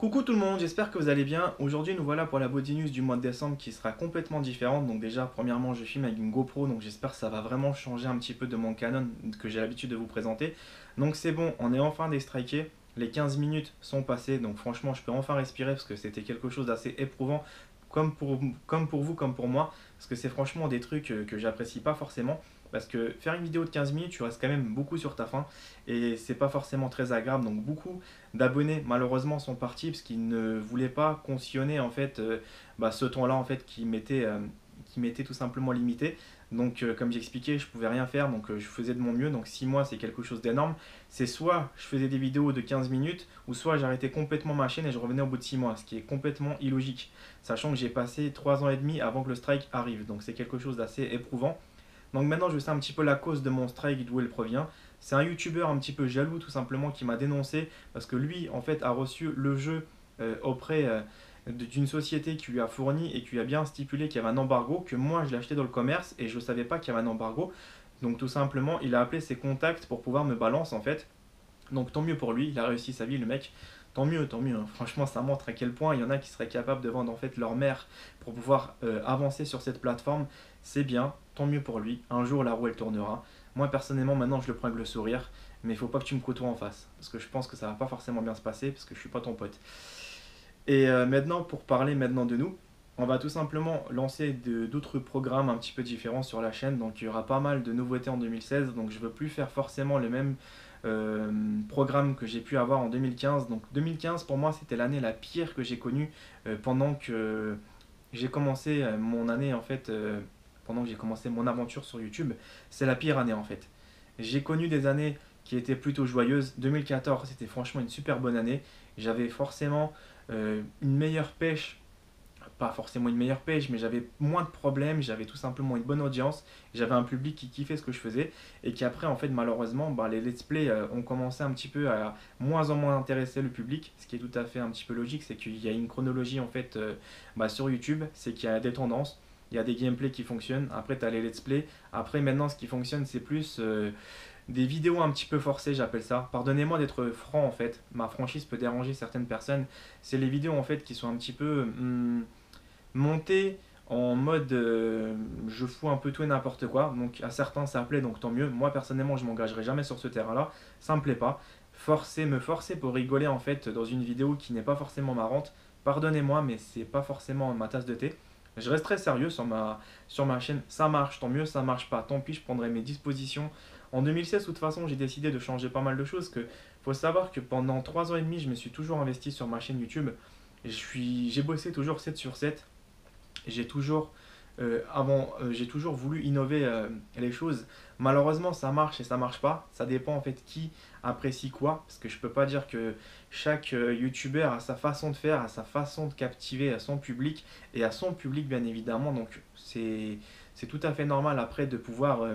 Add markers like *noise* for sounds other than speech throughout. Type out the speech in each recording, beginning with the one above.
Coucou tout le monde, j'espère que vous allez bien. Aujourd'hui nous voilà pour la body news du mois de décembre qui sera complètement différente. Donc déjà premièrement je filme avec une GoPro donc j'espère que ça va vraiment changer un petit peu de mon Canon que j'ai l'habitude de vous présenter. Donc c'est bon, on est enfin déstriqué. Les 15 minutes sont passées donc franchement je peux enfin respirer parce que c'était quelque chose d'assez éprouvant comme pour, comme pour vous comme pour moi parce que c'est franchement des trucs euh, que j'apprécie pas forcément. Parce que faire une vidéo de 15 minutes, tu restes quand même beaucoup sur ta faim et c'est pas forcément très agréable. Donc beaucoup d'abonnés malheureusement sont partis parce qu'ils ne voulaient pas cautionner en fait euh, bah, ce temps-là en fait qui m'était euh, tout simplement limité. Donc euh, comme j'expliquais, je pouvais rien faire donc je faisais de mon mieux. Donc 6 mois c'est quelque chose d'énorme. C'est soit je faisais des vidéos de 15 minutes ou soit j'arrêtais complètement ma chaîne et je revenais au bout de 6 mois, ce qui est complètement illogique. Sachant que j'ai passé 3 ans et demi avant que le strike arrive. Donc c'est quelque chose d'assez éprouvant. Donc maintenant, je sais un petit peu la cause de mon strike, d'où elle provient. C'est un youtubeur un petit peu jaloux tout simplement qui m'a dénoncé parce que lui, en fait, a reçu le jeu euh, auprès euh, d'une société qui lui a fourni et qui lui a bien stipulé qu'il y avait un embargo, que moi je l'ai acheté dans le commerce et je ne savais pas qu'il y avait un embargo. Donc tout simplement, il a appelé ses contacts pour pouvoir me balancer en fait. Donc tant mieux pour lui, il a réussi sa vie le mec. Tant mieux, tant mieux. Hein. Franchement, ça montre à quel point il y en a qui seraient capables de vendre en fait leur mère pour pouvoir euh, avancer sur cette plateforme. C'est bien, tant mieux pour lui. Un jour, la roue elle tournera. Moi personnellement, maintenant, je le prends avec le sourire, mais il faut pas que tu me côtoies en face, parce que je pense que ça va pas forcément bien se passer, parce que je suis pas ton pote. Et euh, maintenant, pour parler maintenant de nous, on va tout simplement lancer d'autres programmes un petit peu différents sur la chaîne. Donc il y aura pas mal de nouveautés en 2016. Donc je ne veux plus faire forcément le même euh, programme que j'ai pu avoir en 2015. Donc 2015 pour moi c'était l'année la pire que j'ai connue euh, pendant que j'ai commencé mon année en fait pendant que j'ai commencé mon aventure sur YouTube, c'est la pire année en fait. J'ai connu des années qui étaient plutôt joyeuses. 2014, c'était franchement une super bonne année. J'avais forcément euh, une meilleure pêche, pas forcément une meilleure pêche, mais j'avais moins de problèmes, j'avais tout simplement une bonne audience, j'avais un public qui kiffait ce que je faisais, et qui après, en fait, malheureusement, bah, les let's play euh, ont commencé un petit peu à moins en moins intéresser le public, ce qui est tout à fait un petit peu logique, c'est qu'il y a une chronologie en fait euh, bah, sur YouTube, c'est qu'il y a des tendances il y a des gameplays qui fonctionnent, après tu as les let's play, après maintenant ce qui fonctionne c'est plus euh, des vidéos un petit peu forcées j'appelle ça, pardonnez-moi d'être franc en fait, ma franchise peut déranger certaines personnes, c'est les vidéos en fait qui sont un petit peu hmm, montées en mode euh, je fous un peu tout et n'importe quoi, donc à certains ça plaît donc tant mieux, moi personnellement je m'engagerai jamais sur ce terrain là, ça me plaît pas, forcer, me forcer pour rigoler en fait dans une vidéo qui n'est pas forcément marrante, pardonnez-moi mais c'est pas forcément ma tasse de thé, je reste très sérieux sur ma, sur ma chaîne. Ça marche, tant mieux, ça marche pas, tant pis, je prendrai mes dispositions. En 2016, de toute façon, j'ai décidé de changer pas mal de choses. Que faut savoir que pendant 3 ans et demi, je me suis toujours investi sur ma chaîne YouTube. J'ai bossé toujours 7 sur 7. J'ai toujours euh, avant, euh, j'ai toujours voulu innover euh, les choses. Malheureusement, ça marche et ça marche pas. Ça dépend en fait qui apprécie quoi. Parce que je peux pas dire que chaque youtubeur a sa façon de faire, a sa façon de captiver à son public et à son public bien évidemment. Donc c'est tout à fait normal après de pouvoir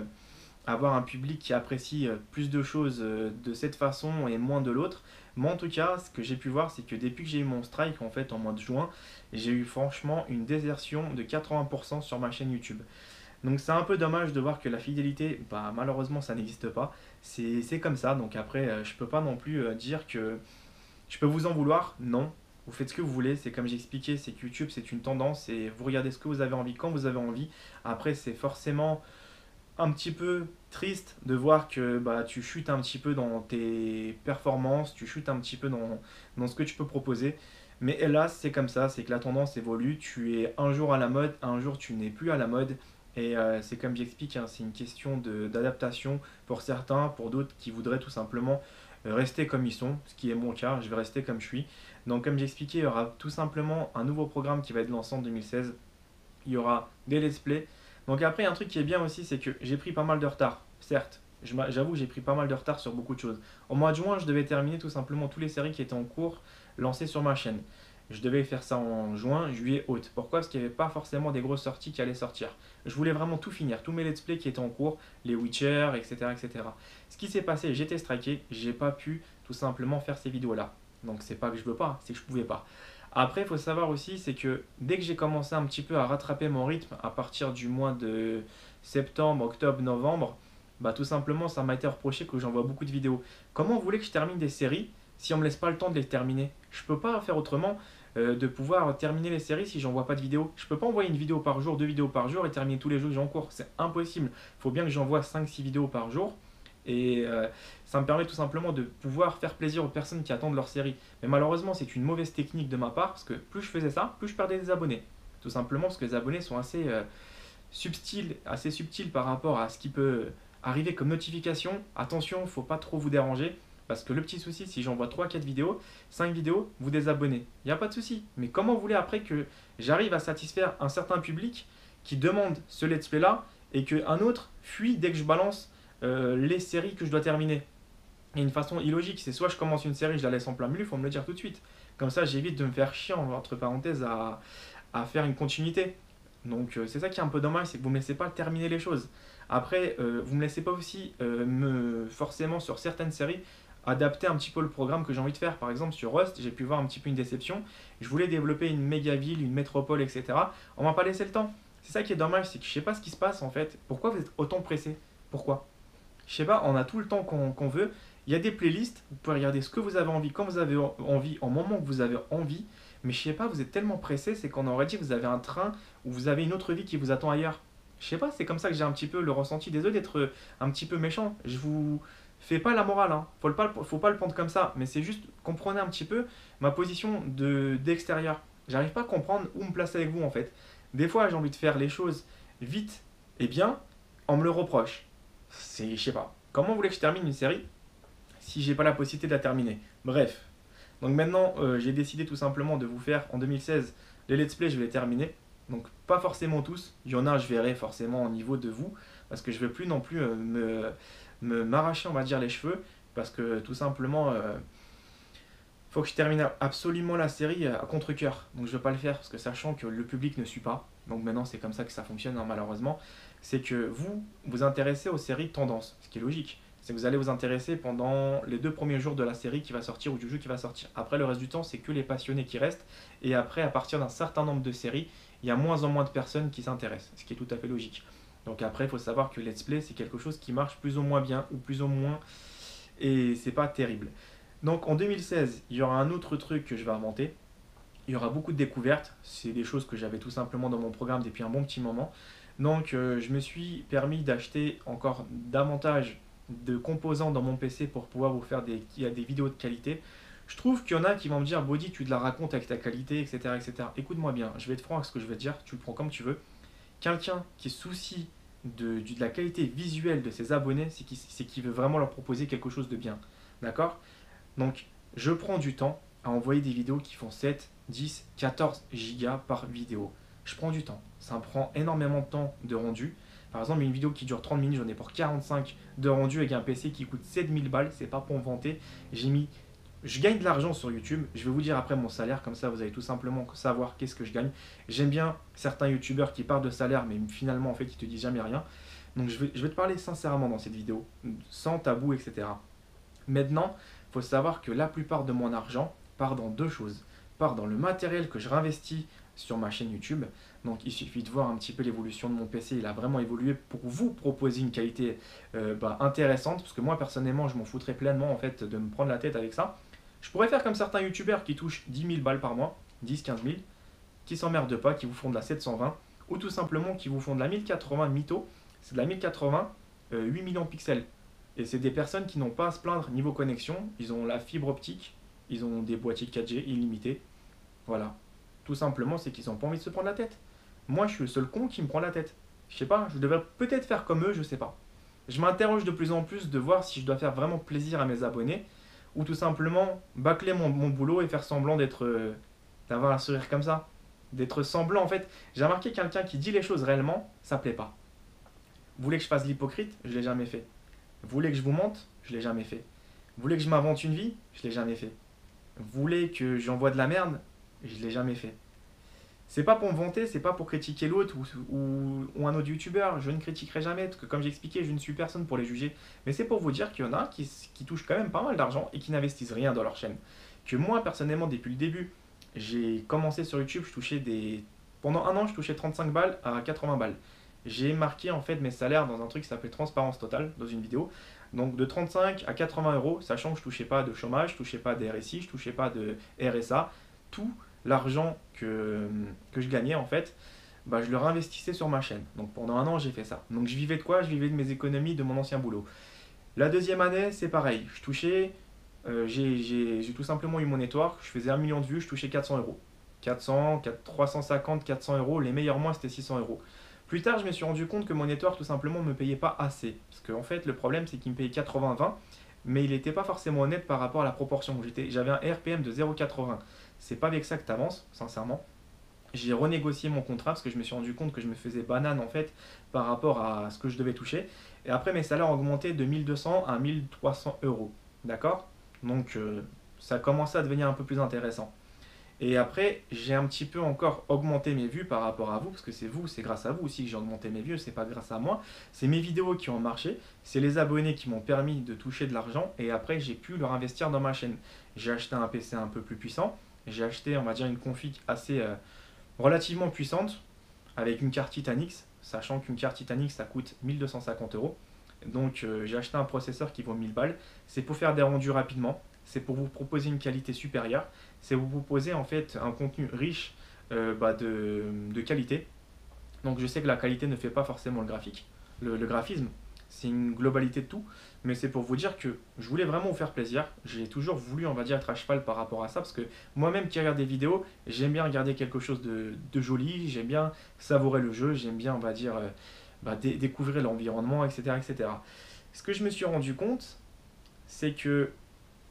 avoir un public qui apprécie plus de choses de cette façon et moins de l'autre. Moi, en tout cas, ce que j'ai pu voir, c'est que depuis que j'ai eu mon strike, en fait, en mois de juin, j'ai eu franchement une désertion de 80% sur ma chaîne YouTube. Donc c'est un peu dommage de voir que la fidélité, bah, malheureusement, ça n'existe pas. C'est comme ça, donc après, euh, je peux pas non plus euh, dire que je peux vous en vouloir. Non, vous faites ce que vous voulez, c'est comme j'expliquais, c'est que YouTube c'est une tendance et vous regardez ce que vous avez envie quand vous avez envie. Après c'est forcément un petit peu triste de voir que bah, tu chutes un petit peu dans tes performances, tu chutes un petit peu dans, ce que tu peux proposer. Mais hélas, c'est comme ça, c'est que la tendance évolue. Tu es un jour à la mode, un jour tu n'es plus à la mode. Et euh, c'est comme j'explique, hein, c'est une question d'adaptation pour certains, pour d'autres qui voudraient tout simplement euh, rester comme ils sont, ce qui est mon cas, je vais rester comme je suis. Donc comme j'expliquais, il y aura tout simplement un nouveau programme qui va être lancé en 2016. Il y aura des let's play, donc après, un truc qui est bien aussi, c'est que j'ai pris pas mal de retard, certes. J'avoue, j'ai pris pas mal de retard sur beaucoup de choses. Au mois de juin, je devais terminer tout simplement toutes les séries qui étaient en cours lancées sur ma chaîne. Je devais faire ça en juin, juillet, août. Pourquoi? Parce qu'il n'y avait pas forcément des grosses sorties qui allaient sortir. Je voulais vraiment tout finir, tous mes let's play qui étaient en cours, les Witcher, etc. etc. Ce qui s'est passé, j'étais striké, j'ai pas pu tout simplement faire ces vidéos-là. Donc c'est pas que je veux pas, c'est que je pouvais pas. Après, il faut savoir aussi, c'est que dès que j'ai commencé un petit peu à rattraper mon rythme à partir du mois de septembre, octobre, novembre, bah tout simplement, ça m'a été reproché que j'envoie beaucoup de vidéos. Comment vous voulez que je termine des séries si on me laisse pas le temps de les terminer? Je peux pas faire autrement euh, de pouvoir terminer les séries si j'envoie pas de vidéo. Je peux pas envoyer une vidéo par jour, deux vidéos par jour et terminer tous les jours que j'ai en cours. C'est impossible. Il faut bien que j'envoie 5-6 vidéos par jour. Et euh, ça me permet tout simplement de pouvoir faire plaisir aux personnes qui attendent leur série. Mais malheureusement, c'est une mauvaise technique de ma part parce que plus je faisais ça, plus je perdais des abonnés. Tout simplement parce que les abonnés sont assez euh, subtils, assez subtils par rapport à ce qui peut arriver comme notification. Attention, faut pas trop vous déranger. Parce que le petit souci, si j'envoie 3-4 vidéos, 5 vidéos, vous désabonnez. Il n'y a pas de souci. Mais comment vous voulez après que j'arrive à satisfaire un certain public qui demande ce let's play là et qu'un autre fuit dès que je balance euh, les séries que je dois terminer a une façon illogique. C'est soit je commence une série, je la laisse en plein milieu, il faut me le dire tout de suite. Comme ça, j'évite de me faire chier, entre parenthèses, à, faire une continuité. Donc euh, c'est ça qui est un peu dommage, c'est que vous ne me laissez pas terminer les choses. Après, euh, vous ne me laissez pas aussi me forcément sur certaines séries adapter un petit peu le programme que j'ai envie de faire. Par exemple, sur Rust, j'ai pu voir un petit peu une déception. Je voulais développer une méga ville, une métropole, etc. On m'a pas laissé le temps. C'est ça qui est dommage, c'est que je sais pas ce qui se passe en fait. Pourquoi vous êtes autant pressé? Pourquoi? Je sais pas, on a tout le temps qu'on veut. Il y a des playlists, vous pouvez regarder ce que vous avez envie, quand vous avez envie, en moment que vous avez envie. Mais je sais pas, vous êtes tellement pressé, c'est qu'on aurait dit que vous avez un train ou vous avez une autre vie qui vous attend ailleurs. Je sais pas, c'est comme ça que j'ai un petit peu le ressenti. Désolé d'être un petit peu méchant. Je vous, fais pas la morale, hein. faut, pas, faut pas le prendre comme ça, mais c'est juste comprenez un petit peu ma position de d'extérieur. J'arrive pas à comprendre où me placer avec vous en fait. Des fois j'ai envie de faire les choses vite et bien, on me le reproche. C'est, je sais pas. Comment vous que je termine une série si j'ai pas la possibilité de la terminer? Bref. Donc maintenant, euh, j'ai décidé tout simplement de vous faire en 2016 les let's play, je vais les terminer. Donc pas forcément tous. Il y en a, je verrai forcément au niveau de vous parce que je veux plus non plus euh, me me m'arracher, on va dire, les cheveux, parce que tout simplement, euh, faut que je termine absolument la série à contre-coeur. Donc je ne pas le faire, parce que sachant que le public ne suit pas, donc maintenant c'est comme ça que ça fonctionne, hein, malheureusement, c'est que vous vous intéressez aux séries tendance, ce qui est logique. C'est que vous allez vous intéresser pendant les deux premiers jours de la série qui va sortir ou du jeu qui va sortir. Après, le reste du temps, c'est que les passionnés qui restent. Et après, à partir d'un certain nombre de séries, il y a moins en moins de personnes qui s'intéressent, ce qui est tout à fait logique. Donc après, il faut savoir que Let's Play, c'est quelque chose qui marche plus ou moins bien, ou plus ou moins, et c'est pas terrible. Donc en 2016, il y aura un autre truc que je vais inventer. Il y aura beaucoup de découvertes. C'est des choses que j'avais tout simplement dans mon programme depuis un bon petit moment. Donc euh, je me suis permis d'acheter encore davantage de composants dans mon PC pour pouvoir vous faire des, des vidéos de qualité. Je trouve qu'il y en a qui vont me dire Body, tu te la racontes avec ta qualité, etc. etc. Écoute-moi bien, je vais être franc avec ce que je vais dire, tu le prends comme tu veux. Quelqu'un qui se soucie de, la qualité visuelle de ses abonnés, c'est qu'il veut vraiment leur proposer quelque chose de bien. D'accord? Donc, je prends du temps à envoyer des vidéos qui font 7, 10, 14 gigas par vidéo. Je prends du temps. Ça me prend énormément de temps de rendu. Par exemple, une vidéo qui dure 30 minutes, j'en ai pour 45 de rendu avec un PC qui coûte 7000 balles. C'est pas pour me vanter. J'ai mis je gagne de l'argent sur YouTube. Je vais vous dire après mon salaire, comme ça vous allez tout simplement savoir qu'est-ce que je gagne. J'aime bien certains YouTubeurs qui parlent de salaire, mais finalement en fait ils te disent jamais rien. Donc je vais, je vais te parler sincèrement dans cette vidéo, sans tabou, etc. Maintenant, il faut savoir que la plupart de mon argent part dans deux choses. Part dans le matériel que je réinvestis sur ma chaîne YouTube. Donc il suffit de voir un petit peu l'évolution de mon PC. Il a vraiment évolué pour vous proposer une qualité euh, bah, intéressante. Parce que moi personnellement, je m'en foutrais pleinement en fait de me prendre la tête avec ça. Je pourrais faire comme certains youtubeurs qui touchent 10 000 balles par mois, 10, 15 000, qui s'emmerdent pas, qui vous font de la 720, ou tout simplement qui vous font de la 1080 mytho, c'est de la 1080, 8 euh, millions de pixels. Et c'est des personnes qui n'ont pas à se plaindre niveau connexion, ils ont la fibre optique, ils ont des boîtiers 4G illimités. Voilà. Tout simplement, c'est qu'ils n'ont pas envie de se prendre la tête. Moi, je suis le seul con qui me prend la tête. Je sais pas, je devrais peut-être faire comme eux, je sais pas. Je m'interroge de plus en plus de voir si je dois faire vraiment plaisir à mes abonnés ou tout simplement bâcler mon, boulot et faire semblant d'être euh, d'avoir un sourire comme ça. D'être semblant en fait. J'ai remarqué quelqu'un qui dit les choses réellement ça plaît pas. Vous voulez que je fasse l'hypocrite? Je l'ai jamais fait. Vous voulez que je vous mente? Je l'ai jamais fait. Vous voulez que je m'invente une vie? Je l'ai jamais fait. Vous voulez que j'envoie de la merde? Je l'ai jamais fait c'est pas pour me vanter, c'est pas pour critiquer l'autre ou, ou, un autre youtubeur. Je ne critiquerai jamais, parce que comme j'ai expliqué, je ne suis personne pour les juger. Mais c'est pour vous dire qu'il y en a qui, qui touchent quand même pas mal d'argent et qui n'investissent rien dans leur chaîne. Que moi, personnellement, depuis le début, j'ai commencé sur YouTube, je touchais des. Pendant un an, je touchais 35 balles à 80 balles. J'ai marqué en fait mes salaires dans un truc qui s'appelait Transparence Totale, dans une vidéo. Donc de 35 à 80 euros, sachant que je touchais pas de chômage, je touchais pas de RSI, je touchais pas de RSA, tout l'argent que, que je gagnais en fait, bah, je le réinvestissais sur ma chaîne. Donc pendant un an, j'ai fait ça. Donc je vivais de quoi? Je vivais de mes économies de mon ancien boulot. La deuxième année, c'est pareil. Je touchais, euh, j'ai tout simplement eu mon network, je faisais un million de vues, je touchais 400 euros. 400, 350, 400 euros. Les meilleurs mois, c'était 600 euros. Plus tard, je me suis rendu compte que mon network, tout simplement, ne me payait pas assez. Parce qu'en en fait, le problème, c'est qu'il me payait 80-20, mais il n'était pas forcément honnête par rapport à la proportion. J'avais un RPM de 0,80. C'est pas avec ça que tu avances, sincèrement. J'ai renégocié mon contrat parce que je me suis rendu compte que je me faisais banane en fait par rapport à ce que je devais toucher. Et après, mes salaires ont augmenté de 1200 à 1300 euros. D'accord? Donc, euh, ça a commencé à devenir un peu plus intéressant. Et après, j'ai un petit peu encore augmenté mes vues par rapport à vous, parce que c'est vous, c'est grâce à vous aussi que j'ai augmenté mes vues, c'est pas grâce à moi. C'est mes vidéos qui ont marché, c'est les abonnés qui m'ont permis de toucher de l'argent, et après j'ai pu leur investir dans ma chaîne. J'ai acheté un PC un peu plus puissant, j'ai acheté, on va dire, une config assez euh, relativement puissante, avec une carte Titanix, sachant qu'une carte Titanix ça coûte 1250 euros. Donc euh, j'ai acheté un processeur qui vaut 1000 balles. C'est pour faire des rendus rapidement, c'est pour vous proposer une qualité supérieure, c'est vous proposer en fait un contenu riche euh, bah, de, qualité. Donc je sais que la qualité ne fait pas forcément le graphique, le, graphisme, c'est une globalité de tout, mais c'est pour vous dire que je voulais vraiment vous faire plaisir. J'ai toujours voulu, on va dire, être à cheval par rapport à ça, parce que moi-même qui regarde des vidéos, j'aime bien regarder quelque chose de, joli, j'aime bien savourer le jeu, j'aime bien, on va dire, euh, bah, découvrir l'environnement, etc., etc. Ce que je me suis rendu compte, c'est que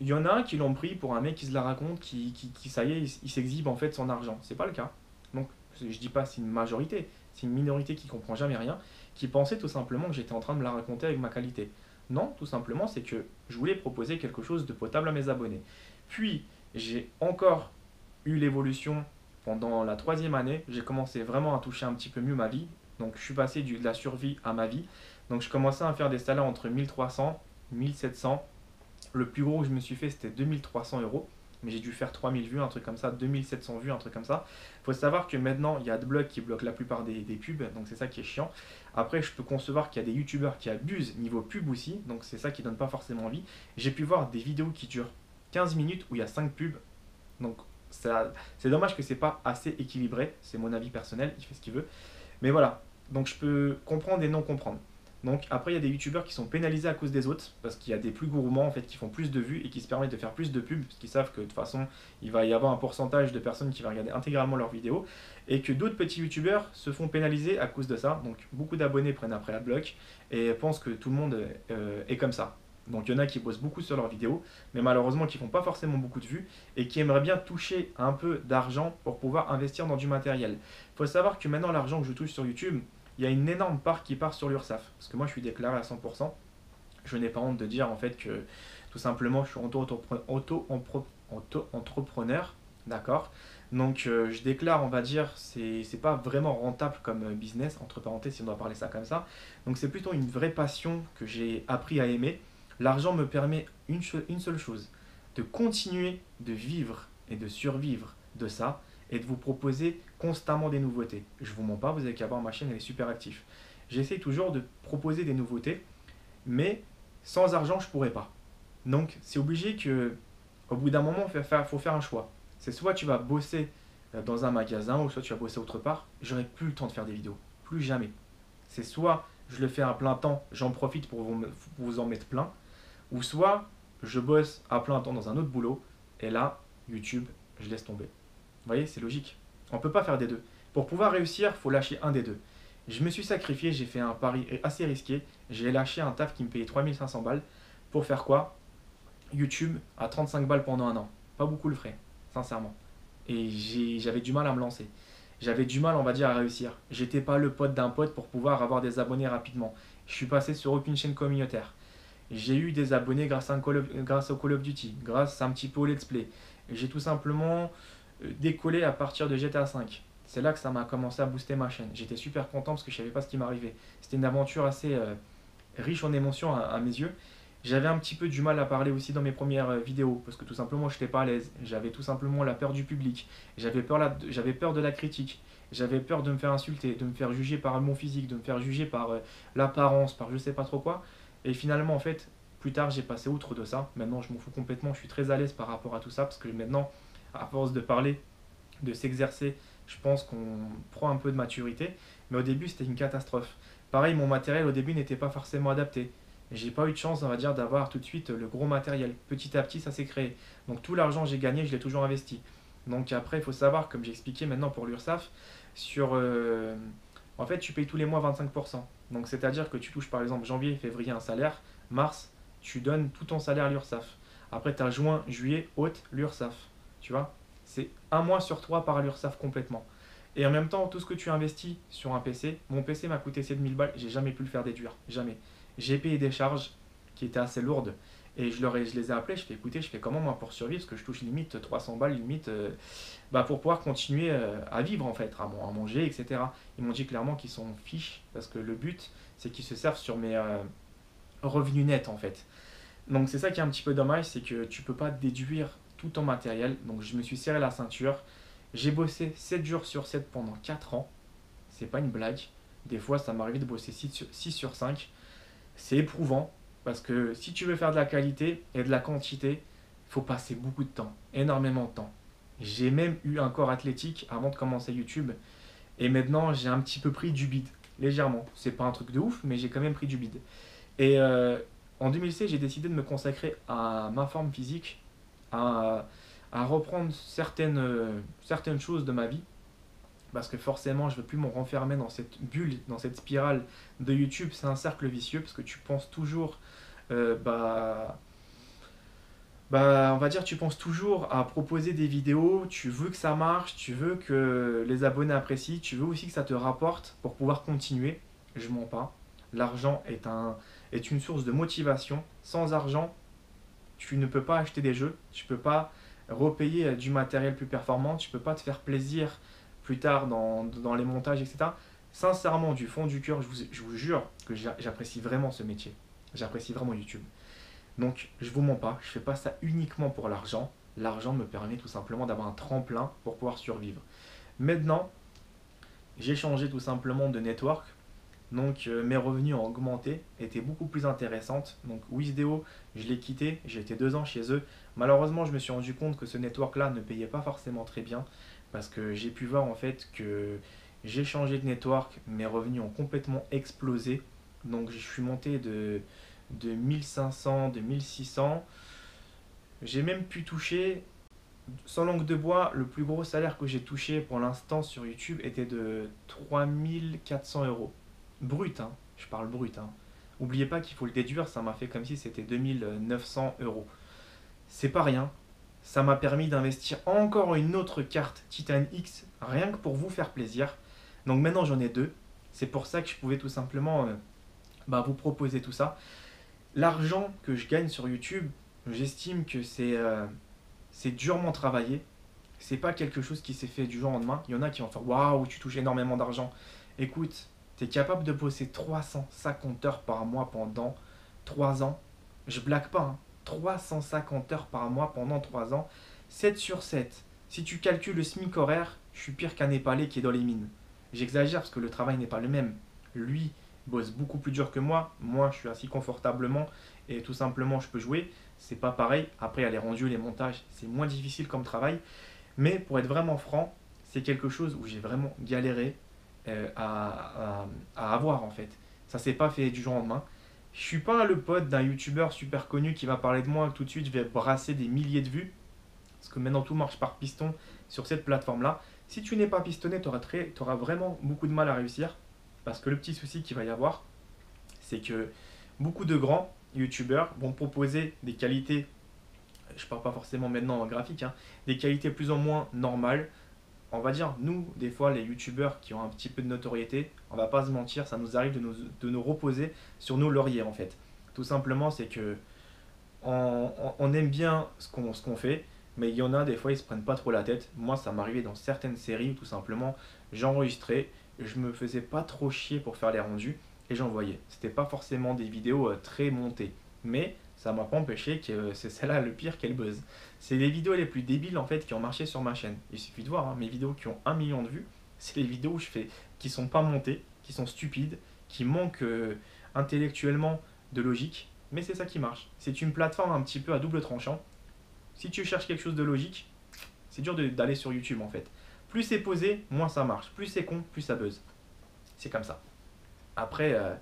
il y en a qui l'ont pris pour un mec qui se la raconte, qui, qui, ça y est, il, s'exhibe en fait son argent. C'est pas le cas. Donc, je dis pas c'est une majorité, c'est une minorité qui comprend jamais rien, qui pensait tout simplement que j'étais en train de la raconter avec ma qualité. Non, tout simplement, c'est que je voulais proposer quelque chose de potable à mes abonnés. Puis, j'ai encore eu l'évolution pendant la troisième année. J'ai commencé vraiment à toucher un petit peu mieux ma vie. Donc, je suis passé de la survie à ma vie. Donc, je commençais à faire des salaires entre 1300, 1700 le plus gros que je me suis fait, c'était 2300 euros. Mais j'ai dû faire 3000 vues, un truc comme ça, 2700 vues, un truc comme ça. Faut savoir que maintenant, il y a AdBlock qui bloque la plupart des, pubs, donc c'est ça qui est chiant. Après, je peux concevoir qu'il y a des youtubeurs qui abusent niveau pub aussi, donc c'est ça qui donne pas forcément envie. J'ai pu voir des vidéos qui durent 15 minutes où il y a 5 pubs. Donc c'est dommage que c'est pas assez équilibré, c'est mon avis personnel, il fait ce qu'il veut. Mais voilà, donc je peux comprendre et non comprendre. Donc après, il y a des youtubeurs qui sont pénalisés à cause des autres, parce qu'il y a des plus gourmands en fait qui font plus de vues et qui se permettent de faire plus de pubs, parce qu'ils savent que de toute façon, il va y avoir un pourcentage de personnes qui vont regarder intégralement leurs vidéos, et que d'autres petits youtubeurs se font pénaliser à cause de ça. Donc beaucoup d'abonnés prennent après Adblock et pensent que tout le monde euh, est comme ça. Donc il y en a qui bossent beaucoup sur leurs vidéos, mais malheureusement qui font pas forcément beaucoup de vues et qui aimeraient bien toucher un peu d'argent pour pouvoir investir dans du matériel. Il faut savoir que maintenant l'argent que je touche sur YouTube, il y a une énorme part qui part sur l'URSSAF. Parce que moi, je suis déclaré à 100%. Je n'ai pas honte de dire en fait que tout simplement, je suis auto-entrepreneur. D'accord? Donc, euh, je déclare, on va dire, c'est pas vraiment rentable comme euh, business, entre parenthèses, si on doit parler ça comme ça. Donc, c'est plutôt une vraie passion que j'ai appris à aimer. L'argent me permet une seule chose de continuer de vivre et de survivre de ça et de vous proposer constamment des nouveautés. Je vous mens pas, vous avez qu'à voir ma chaîne, elle est super active. J'essaie toujours de proposer des nouveautés, mais sans argent, je pourrais pas. Donc, c'est obligé que, au bout d'un moment, il faut faire un choix. C'est soit tu vas bosser euh, dans un magasin, ou soit tu vas bosser autre part. J'aurai plus le temps de faire des vidéos. Plus jamais. C'est soit je le fais à plein temps, j'en profite pour vous, vous en mettre plein, ou soit je bosse à plein temps dans un autre boulot, et là, YouTube, je laisse tomber. Vous voyez, c'est logique. On ne peut pas faire des deux. Pour pouvoir réussir, il faut lâcher un des deux. Je me suis sacrifié, j'ai fait un pari assez risqué. J'ai lâché un taf qui me payait 3500 balles. Pour faire quoi? YouTube à 35 balles pendant un an. Pas beaucoup le ferait, sincèrement. Et j'avais du mal à me lancer. J'avais du mal, on va dire, à réussir. J'étais pas le pote d'un pote pour pouvoir avoir des abonnés rapidement. Je suis passé sur aucune chaîne communautaire. J'ai eu des abonnés grâce, à grâce au Call of Duty, grâce un petit peu au Let's Play. J'ai tout simplement décoller à partir de GTA 5. C'est là que ça m'a commencé à booster ma chaîne. J'étais super content parce que je savais pas ce qui m'arrivait. C'était une aventure assez euh, riche en émotions à, mes yeux. J'avais un petit peu du mal à parler aussi dans mes premières euh, vidéos parce que tout simplement je n'étais pas à l'aise. J'avais tout simplement la peur du public. J'avais peur, j'avais peur de la critique. J'avais peur de me faire insulter, de me faire juger par mon physique, de me faire juger par l'apparence, par je sais pas trop quoi. Et finalement en fait, Plus tard, j'ai passé outre de ça. Maintenant, je m'en fous complètement. Je suis très à l'aise par rapport à tout ça parce que maintenant, à force de parler, de s'exercer, je pense qu'on prend un peu de maturité. Mais au début, c'était une catastrophe. Pareil, mon matériel au début n'était pas forcément adapté. J'ai pas eu de chance, on va dire, d'avoir tout de suite le gros matériel. Petit à petit, ça s'est créé. Donc tout l'argent que j'ai gagné, je l'ai toujours investi. Donc après, il faut savoir, comme j'ai expliqué maintenant pour l'URSSAF, sur... Euh, en fait, tu payes tous les mois 25%. Donc c'est-à-dire que tu touches par exemple janvier, février un salaire, mars, tu donnes tout ton salaire à l'URSSAF. Après, tu as juin, juillet, août, l'URSSAF. Tu vois C'est un mois sur trois par l'URSSAF complètement. Et en même temps, tout ce que tu investis sur un PC, mon PC m'a coûté 7000 balles, j'ai jamais pu le faire déduire. Jamais. J'ai payé des charges qui étaient assez lourdes. Et je, leur ai, je les ai appelés, je fais écouter, je fais comment moi pour survivre Parce que je touche limite 300 balles, limite, euh, bah, pour pouvoir continuer euh, à vivre en fait, à, manger, etc. Ils m'ont dit clairement qu'ils sont fiches, parce que le but, c'est qu'ils se servent sur mes euh, revenus nets en fait. Donc c'est ça qui est un petit peu dommage, c'est que tu peux pas déduire tout ton matériel. Donc je me suis serré la ceinture. J'ai bossé 7 jours sur 7 pendant 4 ans. C'est pas une blague. Des fois, ça m'arrive de bosser 6 sur, 6 sur 5. C'est éprouvant parce que si tu veux faire de la qualité et de la quantité, il faut passer beaucoup de temps, énormément de temps. J'ai même eu un corps athlétique avant de commencer YouTube et maintenant j'ai un petit peu pris du bide, légèrement. C'est pas un truc de ouf, mais j'ai quand même pris du bide. Et euh, en 2016, j'ai décidé de me consacrer à ma forme physique, à, reprendre certaines, euh, certaines choses de ma vie parce que forcément je ne veux plus me renfermer dans cette bulle, dans cette spirale de YouTube, c'est un cercle vicieux parce que tu penses toujours, euh, bah, bah, on va dire, tu penses toujours à proposer des vidéos, tu veux que ça marche, tu veux que les abonnés apprécient, tu veux aussi que ça te rapporte pour pouvoir continuer. Je mens pas. L'argent est, un, est une source de motivation. Sans argent, tu ne peux pas acheter des jeux, tu peux pas repayer du matériel plus performant, tu peux pas te faire plaisir plus tard dans, les montages, etc. Sincèrement, du fond du cœur, je vous, jure que j'apprécie vraiment ce métier. J'apprécie vraiment YouTube. Donc, je vous mens pas, je fais pas ça uniquement pour l'argent. L'argent me permet tout simplement d'avoir un tremplin pour pouvoir survivre. Maintenant, j'ai changé tout simplement de network. Donc euh, mes revenus ont augmenté, étaient beaucoup plus intéressantes. Donc Wisdeo, je l'ai quitté, j'ai été deux ans chez eux. Malheureusement, je me suis rendu compte que ce network-là ne payait pas forcément très bien parce que j'ai pu voir en fait que j'ai changé de network, mes revenus ont complètement explosé. Donc je suis monté de, de 1500, de 1600. J'ai même pu toucher, sans langue de bois, le plus gros salaire que j'ai touché pour l'instant sur YouTube était de 3400 euros. Brut, hein, je parle brut. Hein. Oubliez pas qu'il faut le déduire, ça m'a fait comme si c'était 2900 euros. C'est pas rien, ça m'a permis d'investir encore une autre carte Titan X, rien que pour vous faire plaisir. Donc maintenant j'en ai deux. C'est pour ça que je pouvais tout simplement euh, bah, vous proposer tout ça. L'argent que je gagne sur YouTube, j'estime que c'est euh, c'est durement travaillé. C'est pas quelque chose qui s'est fait du jour au lendemain. Il y en a qui vont faire Waouh, tu touches énormément d'argent. Écoute, tu es capable de bosser 350 heures par mois pendant 3 ans? Je blague pas. Hein. 350 heures par mois pendant 3 ans, 7 sur 7. Si tu calcules le SMIC horaire, je suis pire qu'un Népalais qui est dans les mines. J'exagère parce que le travail n'est pas le même. Lui bosse beaucoup plus dur que moi. Moi, je suis assis confortablement et tout simplement, je peux jouer. C'est pas pareil. Après, il y a les rendus, les montages, c'est moins difficile comme travail. Mais pour être vraiment franc, c'est quelque chose où j'ai vraiment galéré euh, à, à, avoir en fait. Ça s'est pas fait du jour au lendemain. Je suis pas le pote d'un youtubeur super connu qui va parler de moi tout de suite, je vais brasser des milliers de vues. Parce que maintenant tout marche par piston sur cette plateforme-là. Si tu n'es pas pistonné, tu auras, auras, vraiment beaucoup de mal à réussir. Parce que le petit souci qu'il va y avoir, c'est que beaucoup de grands youtubeurs vont proposer des qualités, je parle pas forcément maintenant en graphique, hein, des qualités plus ou moins normales, on va dire, nous, des fois, les youtubeurs qui ont un petit peu de notoriété, on va pas se mentir, ça nous arrive de nous, reposer sur nos lauriers, en fait. Tout simplement, c'est que on, aime bien ce qu'on fait, mais il y en a des fois, ils se prennent pas trop la tête. Moi, ça m'arrivait dans certaines séries, tout simplement, j'enregistrais, je me faisais pas trop chier pour faire les rendus, et j'envoyais. C'était pas forcément des vidéos euh, très montées, mais ça m'a pas empêché que c'est celle-là le pire qu'elle buzz. C'est les vidéos les plus débiles en fait qui ont marché sur ma chaîne. Il suffit de voir, hein, mes vidéos qui ont un million de vues, c'est les vidéos où je fais qui sont pas montées, qui sont stupides, qui manquent euh, intellectuellement de logique. mais c'est ça qui marche. C'est une plateforme un petit peu à double tranchant. Si tu cherches quelque chose de logique, c'est dur d'aller sur YouTube en fait. Plus c'est posé, moins ça marche. Plus c'est con, plus ça buzz. C'est comme ça. Après, euh,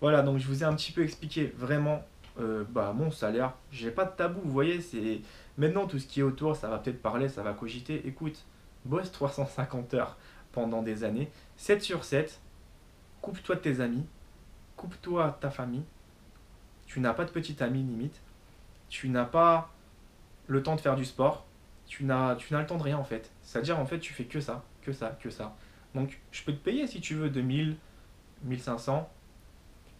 voilà, donc je vous ai un petit peu expliqué vraiment euh, bah, mon salaire. J'ai pas de tabou, vous voyez, c'est maintenant tout ce qui est autour, ça va peut-être parler, ça va cogiter. Écoute, bosse 350 heures pendant des années, 7 sur 7, coupe-toi de tes amis, coupe-toi ta famille. Tu n'as pas de petite amie limite. Tu n'as pas le temps de faire du sport. Tu n'as, tu n'as le temps de rien en fait. C'est-à-dire en fait tu fais que ça, que ça, que ça. Donc je peux te payer si tu veux 2000, 1500.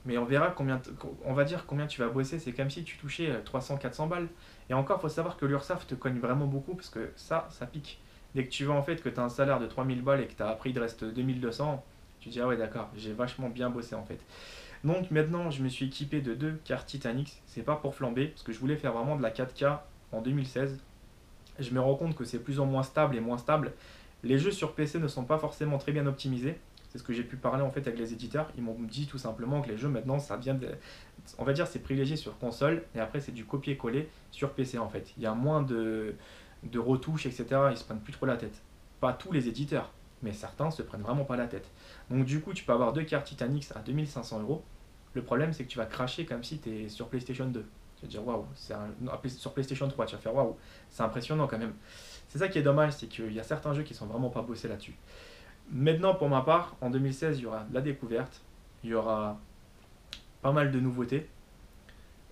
Mais on verra combien, on va dire combien tu vas bosser. C'est comme si tu touchais 300, euh, 400 balles. Et encore, faut savoir que l'URSAF te cogne vraiment beaucoup parce que ça, ça pique. Dès que tu vois en fait que tu as un salaire de 3000 balles et que tu as appris, il reste 2200, tu dis ah ouais d'accord, j'ai vachement bien bossé en fait. Donc maintenant, je me suis équipé de deux cartes Titanic. C'est pas pour flamber parce que je voulais faire vraiment de la 4K en 2016. Je me rends compte que c'est plus ou moins stable et moins stable. Les jeux sur PC ne sont pas forcément très bien optimisés. C'est ce que j'ai pu parler en fait avec les éditeurs. Ils m'ont dit tout simplement que les jeux maintenant, ça vient de. On va dire c'est privilégié sur console et après c'est du copier-coller sur PC en fait. Il y a moins de, de retouches, etc. Ils se prennent plus trop la tête. Pas tous les éditeurs, mais certains se prennent vraiment pas la tête. Donc du coup, tu peux avoir deux cartes Titanic à 2500 euros. Le problème, c'est que tu vas cracher comme si tu es sur PlayStation 2. Tu vas dire waouh, c'est sur PlayStation 3, tu vas faire waouh, c'est impressionnant quand même. C'est ça qui est dommage, c'est qu'il y a certains jeux qui sont vraiment pas bossés là-dessus. Maintenant, pour ma part, en 2016, il y aura la découverte, il y aura pas mal de nouveautés.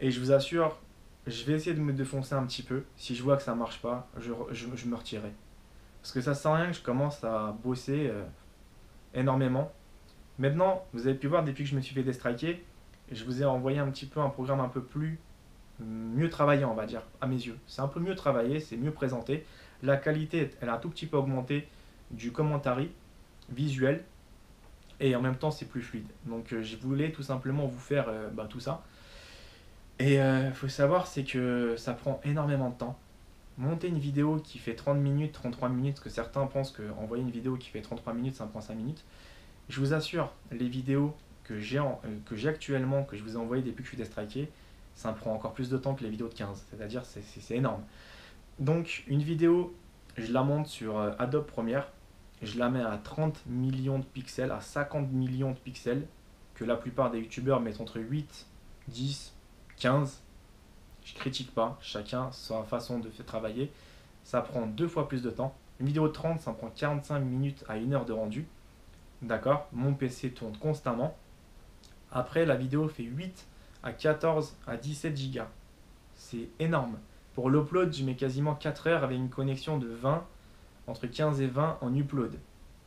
Et je vous assure, je vais essayer de me défoncer un petit peu. Si je vois que ça marche pas, je, je, me retirerai. Parce que ça sert à rien que je commence à bosser euh, énormément. Maintenant, vous avez pu voir depuis que je me suis fait déstriker, je vous ai envoyé un petit peu un programme un peu plus mieux travaillé, on va dire, à mes yeux. C'est un peu mieux travaillé, c'est mieux présenté. La qualité, elle a un tout petit peu augmenté du commentaire visuel et en même temps c'est plus fluide. Donc euh, je voulais tout simplement vous faire bah, tout ça. Et il euh, faut savoir c'est que ça prend énormément de temps. Monter une vidéo qui fait 30 minutes, 33 minutes, que certains pensent qu'envoyer une vidéo qui fait 33 minutes, ça prend 5 minutes. Je vous assure, les vidéos que j'ai actuellement, que je vous ai envoyées depuis que je suis destriké, ça me prend encore plus de temps que les vidéos de 15. C'est-à-dire c'est énorme. Donc une vidéo, je la monte sur Adobe Premiere je la mets à 30 millions de pixels, à 50 millions de pixels, que la plupart des youtubeurs mettent entre 8, 10, 15. Je critique pas, chacun sa façon de faire travailler. Ça prend deux fois plus de temps. Une vidéo de 30, ça prend 45 minutes à 1 heure de rendu. D'accord? Mon PC tourne constamment. Après, la vidéo fait 8 à 14 à 17 gigas. C'est énorme. Pour l'upload, je mets quasiment 4 heures avec une connexion de 20 entre 15 et 20 en upload.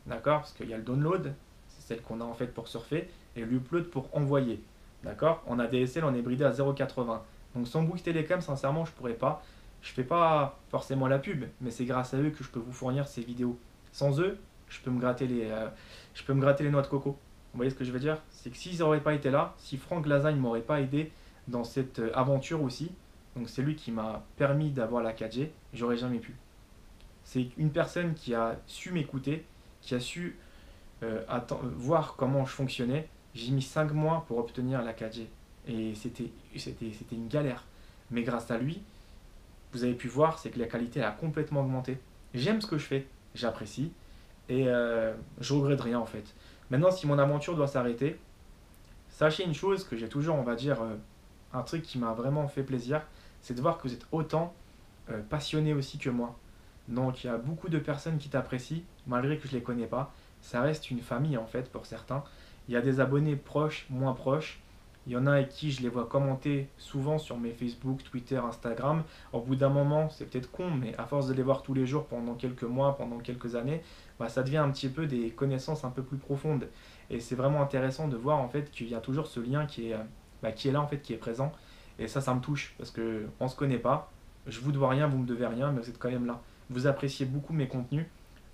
D'accord? Parce qu'il y a le download, c'est celle qu'on a en fait pour surfer, et l'upload pour envoyer. D'accord? En ADSL, on est bridé à 0,80. Donc sans Bouygues Télécom, sincèrement, je pourrais pas. Je fais pas forcément la pub, mais c'est grâce à eux que je peux vous fournir ces vidéos. Sans eux, je peux me gratter les, euh, noix de coco. Vous voyez ce que je veux dire? C'est que s'ils n'auraient pas été là, si Franck Lasagne m'aurait pas aidé dans cette euh, aventure aussi, donc c'est lui qui m'a permis d'avoir la 4G, j'aurais jamais pu. C'est une personne qui a su m'écouter, qui a su euh, voir comment je fonctionnais. J'ai mis 5 mois pour obtenir la 4G. Et c'était une galère. Mais grâce à lui, vous avez pu voir, c'est que la qualité a complètement augmenté. J'aime ce que je fais, j'apprécie. Et euh, je regrette rien en fait. Maintenant, si mon aventure doit s'arrêter, sachez une chose que j'ai toujours, on va dire, euh, un truc qui m'a vraiment fait plaisir, c'est de voir que vous êtes autant euh, passionné aussi que moi. Donc il y a beaucoup de personnes qui t'apprécient, malgré que je ne les connais pas. Ça reste une famille en fait pour certains. Il y a des abonnés proches, moins proches. Il y en a avec qui je les vois commenter souvent sur mes Facebook, Twitter, Instagram. Au bout d'un moment, c'est peut-être con, mais à force de les voir tous les jours pendant quelques mois, pendant quelques années, bah, ça devient un petit peu des connaissances un peu plus profondes. Et c'est vraiment intéressant de voir en fait qu'il y a toujours ce lien qui est, bah, qui est là en fait, qui est présent. Et ça, ça me touche parce que on se connaît pas. Je vous dois rien, vous me devez rien, mais vous êtes quand même là vous appréciez beaucoup mes contenus.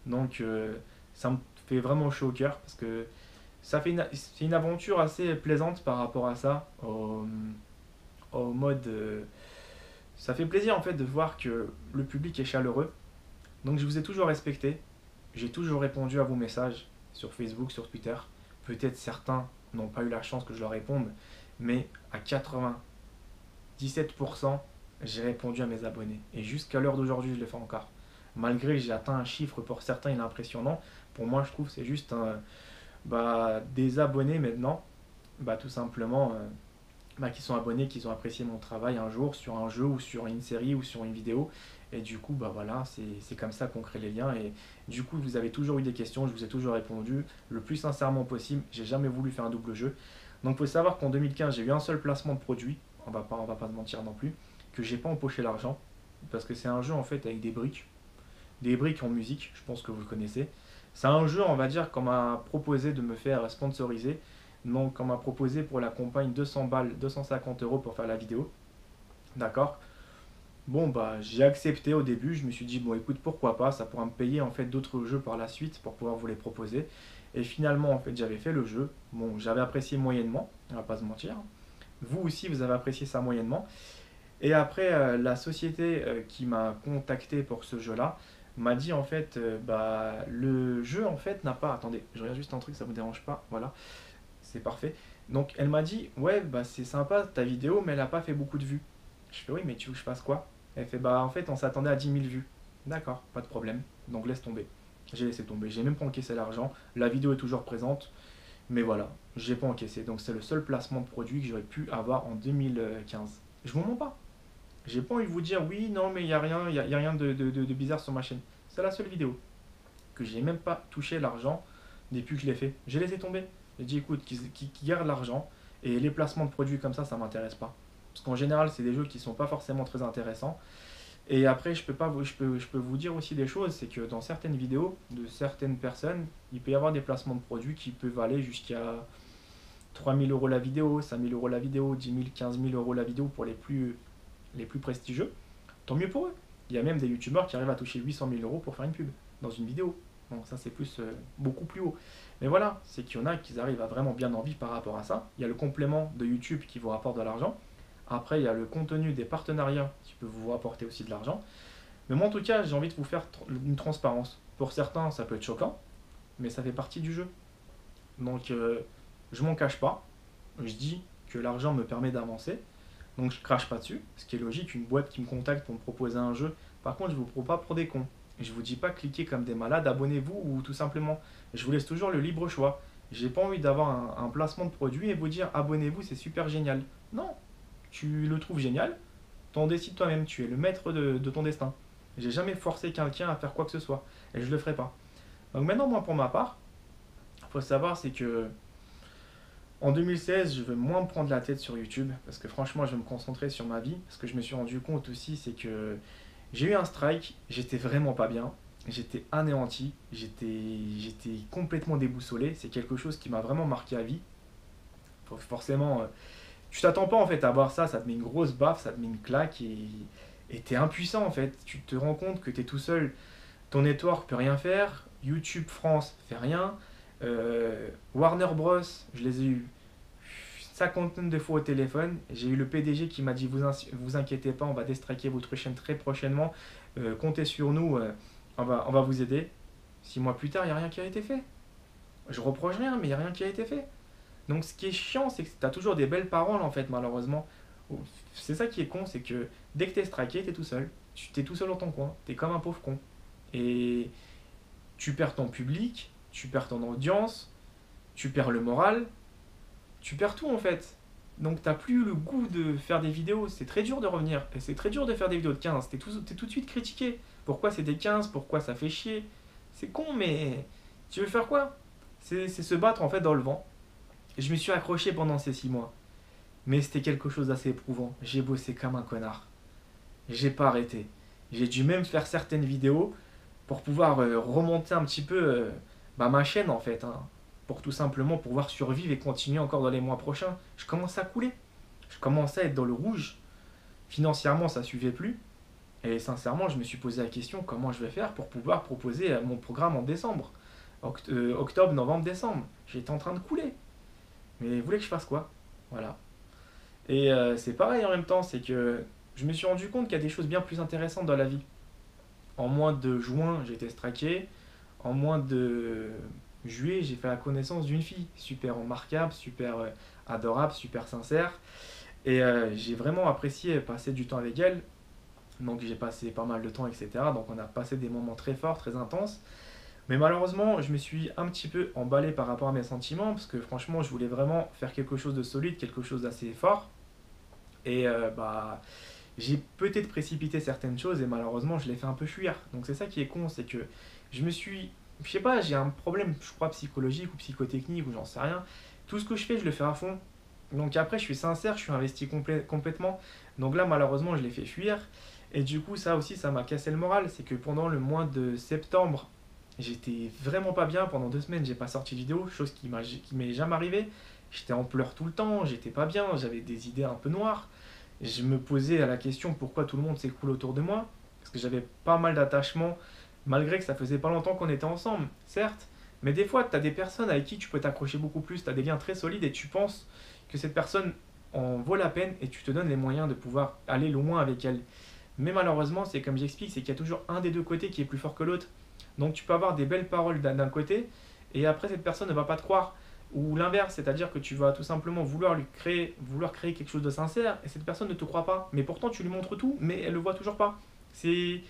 Donc euh, ça me fait vraiment chaud au cœur parce que ça fait c'est une aventure assez plaisante par rapport à ça, au, mode... Euh, ça fait plaisir en fait de voir que le public est chaleureux. Donc je vous ai toujours respecté, j'ai toujours répondu à vos messages sur Facebook, sur Twitter. Peut-être certains n'ont pas eu la chance que je leur réponde, mais à 80, 17%, j'ai répondu à mes abonnés. Et jusqu'à l'heure d'aujourd'hui, je le fais encore. Malgré que j'ai atteint un chiffre pour certains, il est impressionnant. Pour moi, je trouve c'est juste bah, des abonnés maintenant. Bah, tout simplement, euh, bah, qui sont abonnés, qui ont apprécié mon travail un jour sur un jeu ou sur une série ou sur une vidéo. Et du coup, bah voilà, c'est comme ça qu'on crée les liens. Et du coup, vous avez toujours eu des questions, je vous ai toujours répondu le plus sincèrement possible. J'ai jamais voulu faire un double jeu. Donc, faut savoir qu'en 2015, j'ai eu un seul placement de produit. On va pas, va pas se mentir non plus. Que j'ai pas empoché l'argent. Parce que c'est un jeu en fait avec des briques. Des briques en musique, je pense que vous le connaissez. C'est un jeu, on va dire, qu'on m'a proposé de me faire sponsoriser. Donc, on m'a proposé pour la campagne 200 balles, 250 euros pour faire la vidéo. D'accord? Bon, bah, j'ai accepté au début. Je me suis dit, bon, écoute, pourquoi pas? Ça pourra me payer en fait d'autres jeux par la suite pour pouvoir vous les proposer. Et finalement, en fait, j'avais fait le jeu. Bon, j'avais apprécié moyennement, on va pas se mentir. Vous aussi, vous avez apprécié ça moyennement. Et après, euh, la société euh, qui m'a contacté pour ce jeu-là m'a dit en fait, euh, bah, le jeu en fait n'a pas. Attendez, je regarde juste un truc, ça vous dérange pas. Voilà, c'est parfait. Donc elle m'a dit, ouais, bah c'est sympa ta vidéo, mais elle n'a pas fait beaucoup de vues. Je fais, oui, mais tu veux que je fasse quoi? Elle fait, bah en fait, on s'attendait à 10 000 vues. D'accord, pas de problème. Donc laisse tomber. J'ai laissé tomber. J'ai même pas encaissé l'argent. La vidéo est toujours présente. Mais voilà, j'ai pas encaissé. Donc c'est le seul placement de produit que j'aurais pu avoir en 2015. Je vous mens pas. J'ai pas envie de vous dire oui, non, mais il n'y a rien, y a, y a rien de, bizarre sur ma chaîne. C'est la seule vidéo que j'ai même pas touché l'argent depuis que je l'ai fait. J'ai laissé tomber. J'ai dit écoute, qui, qui, garde l'argent et les placements de produits comme ça, ça m'intéresse pas. Parce qu'en général, c'est des jeux qui sont pas forcément très intéressants. Et après, je peux, pas, je peux, je peux vous dire aussi des choses, c'est que dans certaines vidéos de certaines personnes, il peut y avoir des placements de produits qui peuvent aller jusqu'à 3000 euros la vidéo, 5000 euros la vidéo, 10 000, 15 000 euros la vidéo pour les plus les plus prestigieux, tant mieux pour eux. Il y a même des youtubeurs qui arrivent à toucher 800 000 euros pour faire une pub dans une vidéo. Donc ça c'est plus euh, beaucoup plus haut. Mais voilà, c'est qu'il y en a qui arrivent à vraiment bien en vivre par rapport à ça. Il y a le complément de YouTube qui vous rapporte de l'argent. Après, il y a le contenu des partenariats qui peut vous rapporter aussi de l'argent. Mais moi en tout cas, j'ai envie de vous faire une transparence. Pour certains, ça peut être choquant, mais ça fait partie du jeu. Donc euh, je m'en cache pas. Je dis que l'argent me permet d'avancer. Donc je crache pas dessus, ce qui est logique, une boîte qui me contacte pour me proposer un jeu. Par contre, je vous propose pas pour des cons. Je vous dis pas cliquez comme des malades, abonnez-vous ou tout simplement. Je vous laisse toujours le libre choix. J'ai pas envie d'avoir un, placement de produit et vous dire abonnez-vous, c'est super génial. Non, tu le trouves génial, t'en décides toi-même, tu es le maître de, de ton destin. J'ai jamais forcé quelqu'un à faire quoi que ce soit et je le ferai pas. Donc maintenant, moi pour ma part, faut savoir c'est que en 2016, je veux moins me prendre la tête sur YouTube parce que franchement, je vais me concentrer sur ma vie. Parce que je me suis rendu compte aussi, c'est que j'ai eu un strike, j'étais vraiment pas bien, j'étais anéanti, j'étais complètement déboussolé. C'est quelque chose qui m'a vraiment marqué à vie. Forcément, euh, tu t'attends pas en fait à voir ça, ça te met une grosse baffe, ça te met une claque et t'es impuissant en fait. Tu te rends compte que t'es tout seul, ton network peut rien faire, YouTube France fait rien. Euh, Warner Bros, je les ai eu cinquantaine de fois au téléphone. J'ai eu le PDG qui m'a dit vous, vous inquiétez pas, on va déstraquer votre chaîne très prochainement. Euh, comptez sur nous, euh, on, va, vous aider. Six mois plus tard, il n'y a rien qui a été fait. Je reproche rien, mais il n'y a rien qui a été fait. Donc ce qui est chiant, c'est que tu as toujours des belles paroles en fait, malheureusement. C'est ça qui est con, c'est que dès que tu es straqué, tu es tout seul. Tu es tout seul dans ton coin. Tu es comme un pauvre con. Et tu perds ton public, tu perds ton audience, tu perds le moral, tu perds tout en fait. Donc t'as plus le goût de faire des vidéos, c'est très dur de revenir. Et c'est très dur de faire des vidéos de 15, t'es tout, de suite critiqué. Pourquoi des 15 Pourquoi ça fait chier? C'est con, mais tu veux faire quoi? C'est se battre en fait dans le vent. Je me suis accroché pendant ces 6 mois. Mais c'était quelque chose d'assez éprouvant. J'ai bossé comme un connard. J'ai pas arrêté. J'ai dû même faire certaines vidéos pour pouvoir euh, remonter un petit peu euh, bah, ma chaîne en fait, hein, pour tout simplement pouvoir survivre et continuer encore dans les mois prochains. Je commence à couler, je commence à être dans le rouge. Financièrement, ça suivait plus. Et sincèrement, je me suis posé la question comment je vais faire pour pouvoir proposer mon programme en décembre? Euh, octobre, novembre, décembre. J'étais en train de couler. Mais vous voulez que je fasse quoi? Voilà. Et euh, c'est pareil en même temps, c'est que je me suis rendu compte qu'il y a des choses bien plus intéressantes dans la vie. En mois de juin, été straqué en moins de juillet, j'ai fait la connaissance d'une fille super remarquable, super euh, adorable, super sincère. Et euh, j'ai vraiment apprécié passer du temps avec elle. Donc j'ai passé pas mal de temps, etc. Donc on a passé des moments très forts, très intenses. Mais malheureusement, je me suis un petit peu emballé par rapport à mes sentiments, parce que franchement, je voulais vraiment faire quelque chose de solide, quelque chose d'assez fort. Et euh, bah, j'ai peut-être précipité certaines choses, et malheureusement, je l'ai fait un peu fuir. Donc c'est ça qui est con, c'est que je me suis... Je sais pas, j'ai un problème, je crois, psychologique ou psychotechnique, ou j'en sais rien. Tout ce que je fais, je le fais à fond. Donc après, je suis sincère, je suis investi complètement. Donc là, malheureusement, je l'ai fait fuir. Et du coup, ça aussi, ça m'a cassé le moral. C'est que pendant le mois de septembre, j'étais vraiment pas bien. Pendant deux semaines, j'ai pas sorti de vidéo, chose qui m'est jamais arrivée. J'étais en pleurs tout le temps, j'étais pas bien, j'avais des idées un peu noires. Je me posais la question pourquoi tout le monde s'écroule autour de moi? Parce que j'avais pas mal d'attachement, malgré que ça faisait pas longtemps qu'on était ensemble, certes. Mais des fois, tu as des personnes avec qui tu peux t'accrocher beaucoup plus, tu as des liens très solides et tu penses que cette personne en vaut la peine et tu te donnes les moyens de pouvoir aller loin avec elle. Mais malheureusement, c'est comme j'explique, c'est qu'il y a toujours un des deux côtés qui est plus fort que l'autre. Donc tu peux avoir des belles paroles d'un côté et après cette personne ne va pas te croire. Ou l'inverse, c'est-à-dire que tu vas tout simplement vouloir lui créer, vouloir créer quelque chose de sincère et cette personne ne te croit pas. Mais pourtant tu lui montres tout, mais elle le voit toujours pas. C'est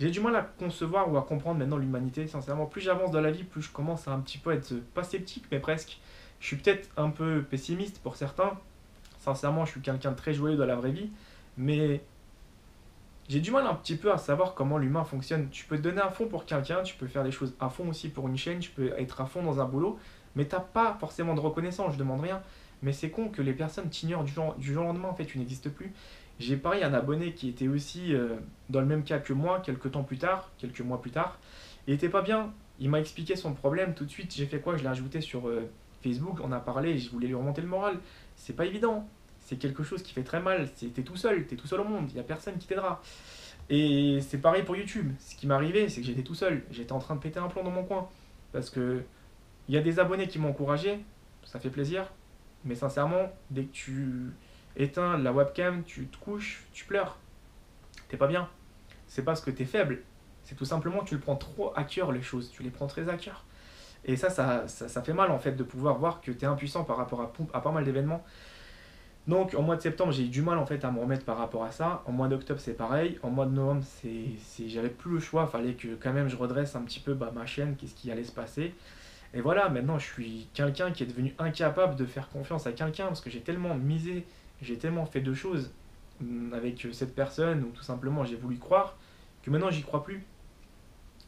j'ai du mal à concevoir ou à comprendre maintenant l'humanité, sincèrement. Plus j'avance dans la vie, plus je commence à un petit peu être pas sceptique, mais presque. Je suis peut-être un peu pessimiste pour certains. Sincèrement, je suis quelqu'un de très joyeux dans la vraie vie. Mais j'ai du mal un petit peu à savoir comment l'humain fonctionne. Tu peux te donner à fond pour quelqu'un, tu peux faire des choses à fond aussi pour une chaîne, tu peux être à fond dans un boulot, mais t'as pas forcément de reconnaissance, je demande rien. Mais c'est con que les personnes t'ignorent du du jour au lendemain, en fait, tu n'existes plus. J'ai pareil un abonné qui était aussi euh, dans le même cas que moi, quelques temps plus tard, quelques mois plus tard. Il était pas bien. Il m'a expliqué son problème tout de suite. J'ai fait quoi? Je l'ai ajouté sur euh, Facebook. On a parlé. Je voulais lui remonter le moral. C'est pas évident. C'est quelque chose qui fait très mal. T'es tout seul. T'es tout seul au monde. Il y a personne qui t'aidera. Et c'est pareil pour YouTube. Ce qui m'arrivait, c'est que j'étais tout seul. J'étais en train de péter un plomb dans mon coin. Parce que il y a des abonnés qui m'ont encouragé. Ça fait plaisir. Mais sincèrement, dès que tu éteins la webcam, tu te couches, tu pleures. T'es pas bien. C'est parce que t'es faible. C'est tout simplement tu le prends trop à cœur les choses. Tu les prends très à cœur. Et ça ça, ça, fait mal en fait de pouvoir voir que tu es impuissant par rapport à, à pas mal d'événements. Donc en mois de septembre, j'ai eu du mal en fait à me remettre par rapport à ça. En mois d'octobre, c'est pareil. En mois de novembre, c'est, j'avais plus le choix. Fallait que quand même je redresse un petit peu bah, ma chaîne, qu'est-ce qui allait se passer. Et voilà, maintenant je suis quelqu'un qui est devenu incapable de faire confiance à quelqu'un parce que j'ai tellement misé j'ai tellement fait de choses mm, avec cette personne, ou tout simplement j'ai voulu croire, que maintenant j'y crois plus.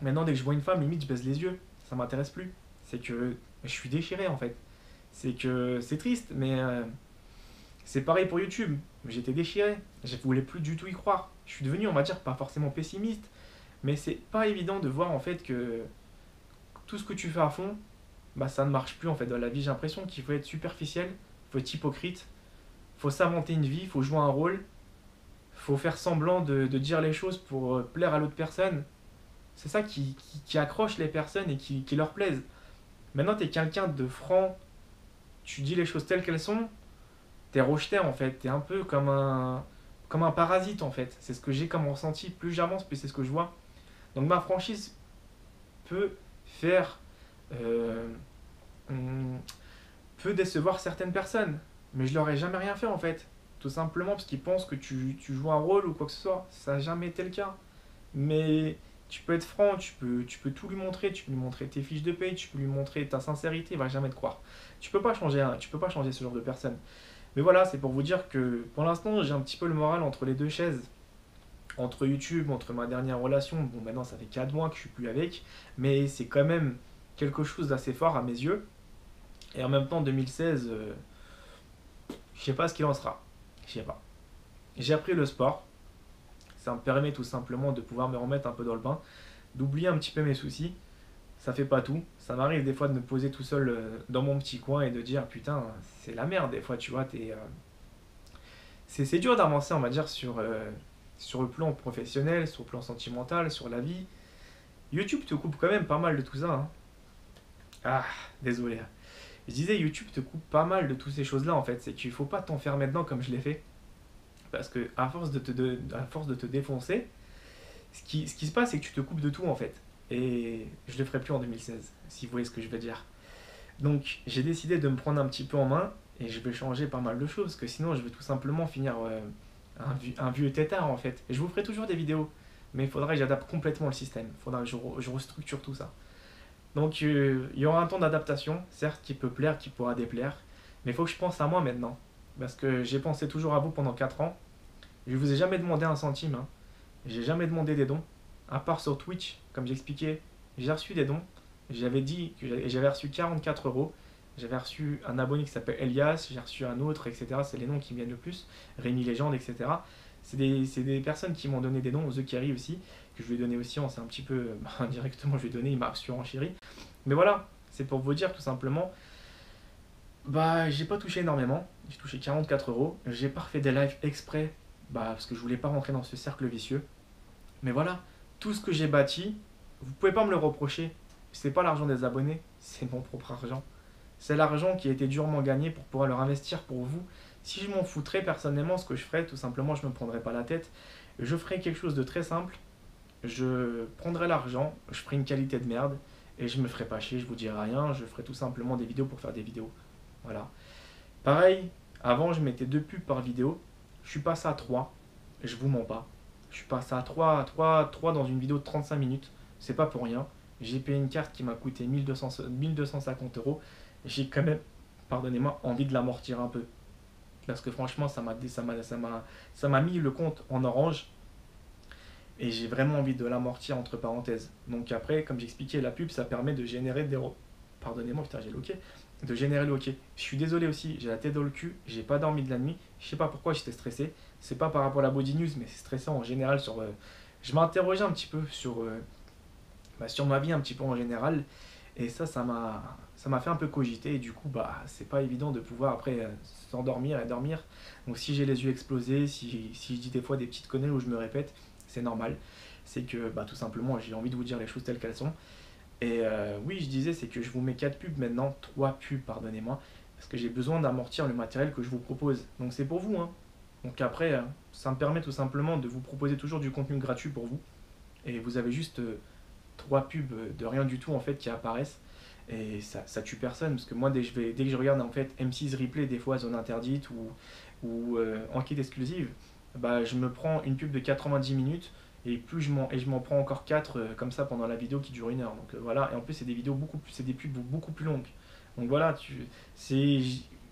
Maintenant, dès que je vois une femme, limite, je baisse les yeux. Ça m'intéresse plus. C'est que je suis déchiré en fait. C'est que c'est triste, mais euh, c'est pareil pour YouTube. J'étais déchiré. Je voulais plus du tout y croire. Je suis devenu, on va dire, pas forcément pessimiste, mais c'est pas évident de voir en fait que tout ce que tu fais à fond, bah ça ne marche plus en fait dans la vie. J'ai l'impression qu'il faut être superficiel, faut être hypocrite, faut s'inventer une vie, faut jouer un rôle, faut faire semblant de, dire les choses pour euh, plaire à l'autre personne. C'est ça qui, accroche les personnes et qui, leur plaise. Maintenant, tu es quelqu'un de franc, tu dis les choses telles qu'elles sont, tu es rejeté en fait, tu es un peu comme un, comme un parasite en fait. C'est ce que j'ai comme ressenti. Plus j'avance, plus c'est ce que je vois. Donc ma franchise peut faire. Euh, hmm, peut décevoir certaines personnes. Mais je leur ai jamais rien fait en fait. Tout simplement parce qu'ils pensent que tu, joues un rôle ou quoi que ce soit. Ça n'a jamais été le cas. Mais tu peux être franc, tu peux, tu peux tout lui montrer, tu peux lui montrer tes fiches de paye, tu peux lui montrer ta sincérité, il va jamais te croire. Tu peux pas changer, tu peux pas changer ce genre de personne. Mais voilà, c'est pour vous dire que pour l'instant, j'ai un petit peu le moral entre les deux chaises. Entre YouTube, entre ma dernière relation, bon maintenant ça fait 4 mois que je suis plus avec, mais c'est quand même quelque chose d'assez fort à mes yeux. Et en même temps, 2016, je sais pas ce qu'il en sera. Je sais pas. J'ai appris le sport. Ça me permet tout simplement de pouvoir me remettre un peu dans le bain, d'oublier un petit peu mes soucis. Ça fait pas tout. Ça m'arrive des fois de me poser tout seul euh, dans mon petit coin et de dire putain, c'est la merde. Des fois, tu vois. Euh, c'est dur d'avancer, on va dire, sur, euh, sur le plan professionnel, sur le plan sentimental, sur la vie. YouTube te coupe quand même pas mal de tout ça. Hein. Ah, désolé. Je disais, YouTube te coupe pas mal de toutes ces choses-là en fait. C'est qu'il faut pas t'enfermer dedans comme je l'ai fait. Parce que à force de te, à force de te défoncer, ce qui, ce qui se passe, c'est que tu te coupes de tout en fait. Et je le ferai plus en 2016, si vous voyez ce que je veux dire. Donc j'ai décidé de me prendre un petit peu en main Et je vais changer pas mal de choses, parce que sinon je vais tout simplement finir euh, un, un, vieux tétard en fait. Et je vous ferai toujours des vidéos, mais il faudra que j'adapte complètement le système. Il faudra que je, restructure tout ça. Donc euh, il y aura un temps d'adaptation, certes, qui peut plaire, qui pourra déplaire, mais il faut que je pense à moi maintenant. Parce que j'ai pensé toujours à vous pendant 4 ans. Je vous ai jamais demandé un centime. Hein. J'ai jamais demandé des dons. À part sur Twitch, comme j'expliquais, j'ai reçu des dons. J'avais dit que j'avais reçu 44 euros. J'avais reçu un abonné qui s'appelle Elias, j'ai reçu un autre, etc. C'est les noms qui me viennent le plus. Rémi Légende, etc. C'est des, des, personnes qui m'ont donné des noms, The Kerry aussi, que je lui ai donné aussi, on s'est un petit peu *laughs* indirectement, je lui ai donné, il m'a chéri. Mais voilà, c'est pour vous dire tout simplement, bah j'ai pas touché énormément, j'ai touché 44 euros, j'ai pas refait des lives exprès, bah parce que je voulais pas rentrer dans ce cercle vicieux. Mais voilà, tout ce que j'ai bâti, vous pouvez pas me le reprocher, c'est pas l'argent des abonnés, c'est mon propre argent. C'est l'argent qui a été durement gagné pour pouvoir le investir pour vous. Si je m'en foutrais personnellement, ce que je ferais, tout simplement, je me prendrais pas la tête. Je ferais quelque chose de très simple. Je prendrais l'argent, je ferais une qualité de merde et je me ferais pas chier, je vous dirais rien. Je ferais tout simplement des vidéos pour faire des vidéos. Voilà. Pareil, avant je mettais deux pubs par vidéo. Je suis passé à 3. Je vous mens pas. Je suis passé à 3, 3, 3 dans une vidéo de 35 minutes. C'est pas pour rien. J'ai payé une carte qui m'a coûté 1200, 1250 euros. J'ai quand même, pardonnez-moi, envie de l'amortir un peu. Parce que franchement, ça m'a mis le compte en orange. Et j'ai vraiment envie de l'amortir entre parenthèses. Donc après, comme j'expliquais, la pub, ça permet de générer des... Pardonnez-moi, putain, j'ai loqué. De générer le hockey. Je suis désolé aussi, j'ai la tête dans le cul, j'ai pas dormi de la nuit. Je sais pas pourquoi j'étais stressé. C'est pas par rapport à la body news, mais c'est stressant en général sur... Euh, je m'interrogeais un petit peu sur... Euh, bah, sur ma vie un petit peu en général. Et ça, ça m'a, fait un peu cogiter. Et du coup, bah, c'est pas évident de pouvoir après euh, s'endormir et dormir. Donc si j'ai les yeux explosés, si, si, je dis des fois des petites conneries où je me répète, c'est normal. C'est que bah, tout simplement, j'ai envie de vous dire les choses telles qu'elles sont. Et euh, oui, je disais, c'est que je vous mets 4 pubs maintenant, 3 pubs, pardonnez-moi, parce que j'ai besoin d'amortir le matériel que je vous propose. Donc c'est pour vous. Hein. Donc après, euh, ça me permet tout simplement de vous proposer toujours du contenu gratuit pour vous. Et vous avez juste trois pubs de rien du tout en fait qui apparaissent et ça, ça tue personne parce que moi dès, je vais, dès que je regarde en fait M6 replay des fois zone interdite ou, ou euh, enquête exclusive bah je me prends une pub de 90 minutes et plus je m'en et je m'en prends encore 4 euh, comme ça pendant la vidéo qui dure une heure donc euh, voilà et en plus c'est des vidéos beaucoup c'est des pubs beaucoup plus longues donc voilà tu c'est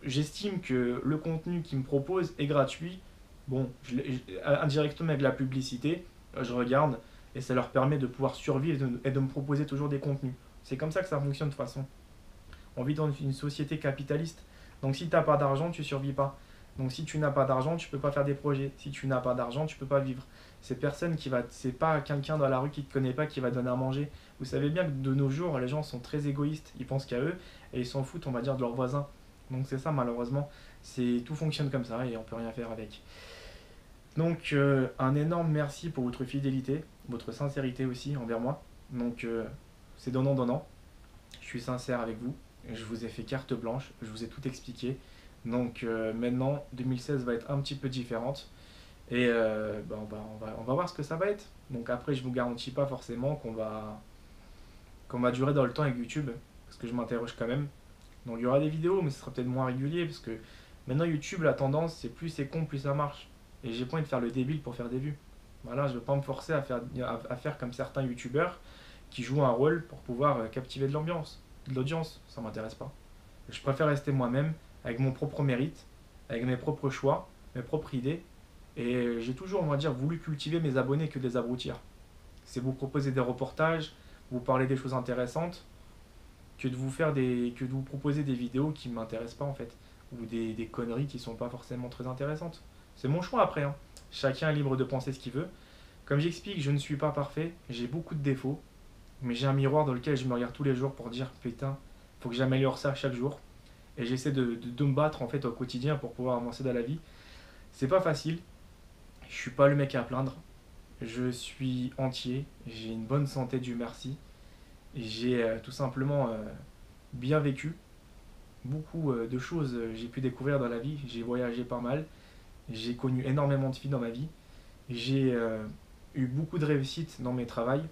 j'estime que le contenu qui me propose est gratuit bon indirectement avec la publicité je regarde et ça leur permet de pouvoir survivre et de, me proposer toujours des contenus. C'est comme ça que ça fonctionne de toute façon. On vit dans une société capitaliste. Donc si tu n'as pas d'argent, tu survis pas. Donc si tu n'as pas d'argent, tu peux pas faire des projets. Si tu n'as pas d'argent, tu peux pas vivre. C'est personne qui va, c'est pas quelqu'un dans la rue qui te connaît pas qui va donner à manger. Vous savez bien que de nos jours, les gens sont très égoïstes. Ils pensent qu'à eux et ils s'en foutent, on va dire, de leurs voisins. Donc c'est ça malheureusement. C'est tout fonctionne comme ça et on peut rien faire avec. Donc euh, un énorme merci pour votre fidélité, votre sincérité aussi envers moi. Donc euh, c'est donnant-donnant. Je suis sincère avec vous. Je vous ai fait carte blanche, je vous ai tout expliqué. Donc euh, maintenant, 2016 va être un petit peu différente. Et bah, on, va, on, va, on, va, voir ce que ça va être. Donc après, je ne vous garantis pas forcément qu'on va, qu'on va durer dans le temps avec YouTube. Parce que je m'interroge quand même. Donc il y aura des vidéos, mais ce sera peut-être moins régulier. Parce que maintenant, YouTube, la tendance, c'est plus c'est con, plus ça marche. Et j'ai pas envie de faire le débile pour faire des vues. Voilà, je veux pas me forcer à faire, à, faire comme certains youtubeurs qui jouent un rôle pour pouvoir euh, captiver de l'ambiance, de l'audience. Ça m'intéresse pas. Je préfère rester moi-même, avec mon propre mérite, avec mes propres choix, mes propres idées. Et j'ai toujours, on va dire, voulu cultiver mes abonnés que de les abrutir. C'est vous proposer des reportages, vous parler des choses intéressantes, que de vous faire des, que de vous proposer des vidéos qui ne m'intéressent pas en fait, ou des, des conneries qui sont pas forcément très intéressantes. C'est mon choix après. Hein. Chacun est libre de penser ce qu'il veut. Comme j'explique, je ne suis pas parfait, j'ai beaucoup de défauts, mais j'ai un miroir dans lequel je me regarde tous les jours pour dire putain, faut que j'améliore ça chaque jour. Et j'essaie de, de, me battre en fait au quotidien pour pouvoir avancer dans la vie. C'est pas facile. Je suis pas le mec à plaindre. Je suis entier. J'ai une bonne santé, du merci. J'ai euh, tout simplement euh, bien vécu. Beaucoup euh, de choses j'ai pu découvrir dans la vie. J'ai voyagé pas mal. J'ai connu énormément de filles dans ma vie. J'ai eu beaucoup de réussite dans mes travails.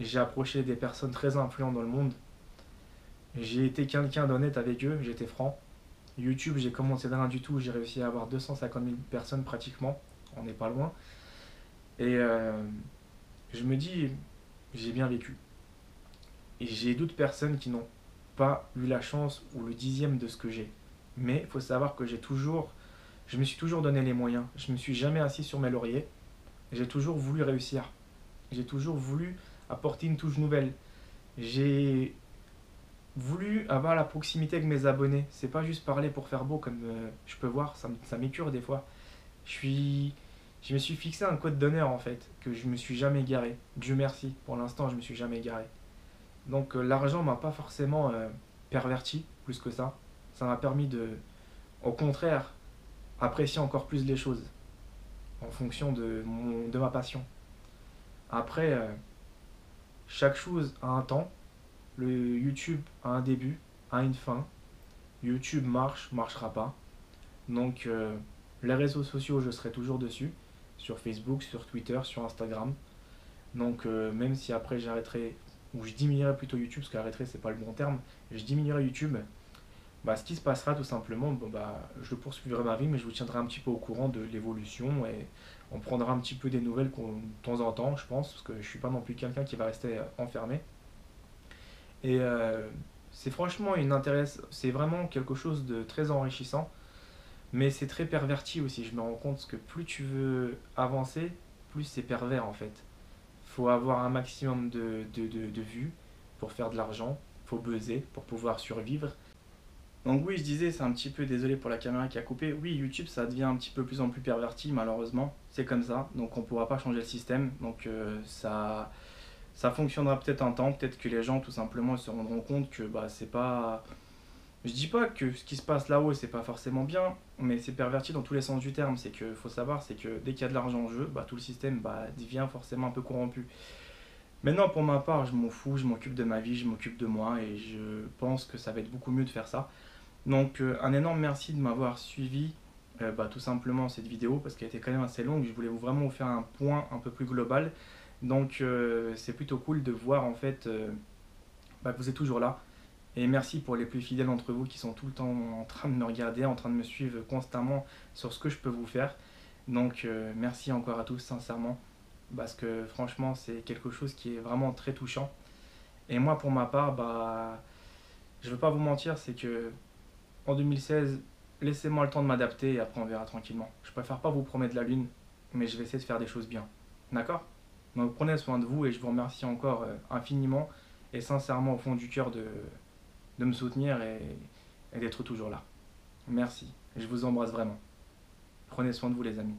J'ai approché des personnes très influentes dans le monde. J'ai été quelqu'un d'honnête avec eux, j'étais franc. YouTube, j'ai commencé de rien du tout, j'ai réussi à avoir 250 000 personnes pratiquement, on n'est pas loin. Et euh, je me dis, j'ai bien vécu. Et j'ai d'autres personnes qui n'ont pas eu la chance ou le dixième de ce que j'ai. Mais il faut savoir que j'ai toujours, je me suis toujours donné les moyens. Je me suis jamais assis sur mes lauriers. J'ai toujours voulu réussir. J'ai toujours voulu apporter une touche nouvelle. J'ai voulu avoir la proximité avec mes abonnés. C'est pas juste parler pour faire beau comme euh, je peux voir, ça, ça m'écure des fois. Je suis je me suis fixé un code d'honneur en fait, que je me suis jamais garé. Dieu merci, pour l'instant je me suis jamais garé. Donc euh, l'argent m'a pas forcément euh, perverti plus que ça. Ça m'a permis de, au contraire, apprécier encore plus les choses en fonction de, mon, de ma passion. Après, euh, chaque chose a un temps. Le YouTube a un début, a une fin. YouTube marche, marchera pas. Donc les réseaux sociaux, je serai toujours dessus sur Facebook, sur Twitter, sur Instagram. Donc euh, même si après j'arrêterai, ou je diminuerai plutôt YouTube, parce qu'arrêterai c'est pas le bon terme, je diminuerai YouTube, bah, ce qui se passera tout simplement, bah, je poursuivrai ma vie, mais je vous tiendrai un petit peu au courant de l'évolution et on prendra un petit peu des nouvelles de temps en temps, je pense, parce que je suis pas non plus quelqu'un qui va rester euh, enfermé. Et euh, c'est franchement une intéresse, c'est vraiment quelque chose de très enrichissant mais c'est très perverti aussi, je me rends compte que plus tu veux avancer, plus c'est pervers en fait. faut avoir un maximum de, de, de, vues pour faire de l'argent, faut buzzer pour pouvoir survivre. Donc oui, je disais, c'est un petit peu désolé pour la caméra qui a coupé. Oui, YouTube, ça devient un petit peu plus en plus perverti, malheureusement. C'est comme ça, donc on pourra pas changer le système. Donc euh, ça, ça fonctionnera peut-être un temps, peut-être que les gens tout simplement se rendront compte que bah, c'est pas je dis pas que ce qui se passe là-haut, c'est pas forcément bien, mais c'est perverti dans tous les sens du terme. C'est que faut savoir, c'est que dès qu'il y a de l'argent en jeu, bah, tout le système bah, devient forcément un peu corrompu. Maintenant, pour ma part, je m'en fous, je m'occupe de ma vie, je m'occupe de moi, et je pense que ça va être beaucoup mieux de faire ça. Donc, euh, un énorme merci de m'avoir suivi, euh, bah, tout simplement cette vidéo, parce qu'elle était quand même assez longue. Je voulais vraiment vous faire un point un peu plus global. Donc, euh, c'est plutôt cool de voir en fait bah, que vous êtes toujours là. Et merci pour les plus fidèles d'entre vous qui sont tout le temps en train de me regarder, en train de me suivre constamment sur ce que je peux vous faire. Donc euh, merci encore à tous sincèrement parce que franchement c'est quelque chose qui est vraiment très touchant. Et moi pour ma part, bah je veux pas vous mentir, c'est que en 2016, laissez-moi le temps de m'adapter et après on verra tranquillement. Je préfère pas vous promettre la lune, mais je vais essayer de faire des choses bien. D'accord? Donc prenez soin de vous et je vous remercie encore euh, infiniment et sincèrement au fond du cœur de me soutenir et d'être toujours là. Merci. Je vous embrasse vraiment. Prenez soin de vous les amis.